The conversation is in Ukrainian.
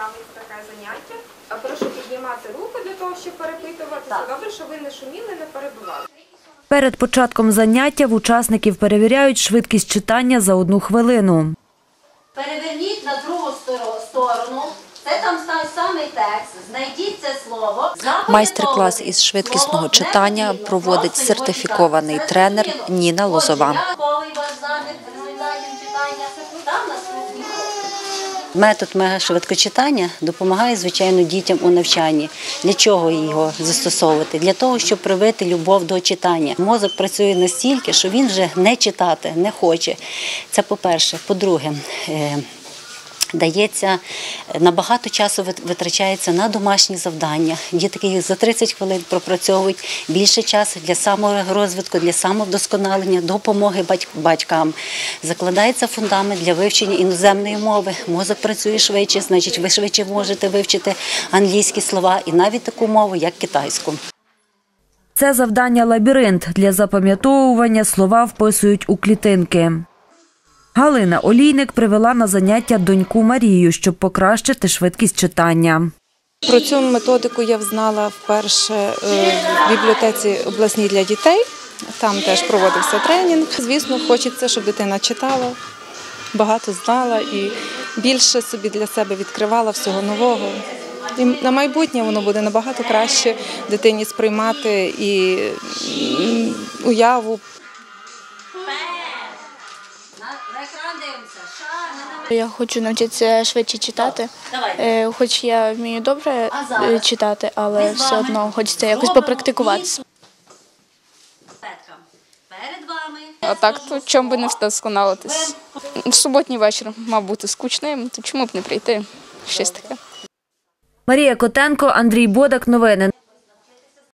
цікавить таке заняття. Прошу піднімати руку для того, щоб перепитувати. Це добре, що ви не шуміли, не перебували. Перед початком заняття в учасників перевіряють швидкість читання за одну хвилину. Переверніть на другу сторону. Це там та- самий текст. Знайдіть це слово. Майстер-клас із швидкісного Слово читання проводить сертифікований. Тренер. Ніна Лозова. Там кроки. Метод мегашвидкочитання допомагає, звичайно, дітям у навчанні. Для чого його застосовувати? Для того, щоб привити любов до читання. Мозок працює настільки, що він вже не читати не хоче. Це по-перше. По-друге, е, Дається набагато часу вит- витрачається на домашні завдання. Дітки їх за 30 хвилин пропрацьовують більше часу для саморозвитку, для самовдосконалення, допомоги батькам. Закладається фундамент для вивчення іноземної мови. Мозок працює швидше, значить, ви швидше можете вивчити англійські слова і навіть таку мову, як китайську. Це завдання лабіринт. Для запам'ятовування слова вписують у клітинки. Галина Олійник привела на заняття доньку Марію, щоб покращити швидкість читання. Про цю методику я взнала вперше е, в бібліотеці обласній для дітей. Там теж проводився тренінг. Звісно, хочеться, щоб дитина читала, багато знала і більше собі для себе відкривала всього нового. І на майбутнє воно буде набагато краще дитині сприймати і уяву Я хочу навчитися швидше читати. Е, Хоч я вмію добре е, читати, але все одно хочеться якось попрактикуватися. А так, то чому би не вдосконалитись? В суботній вечір мав бути скучним, то чому б не прийти? Щось таке. Марія Котенко, Андрій Бодак. Новини.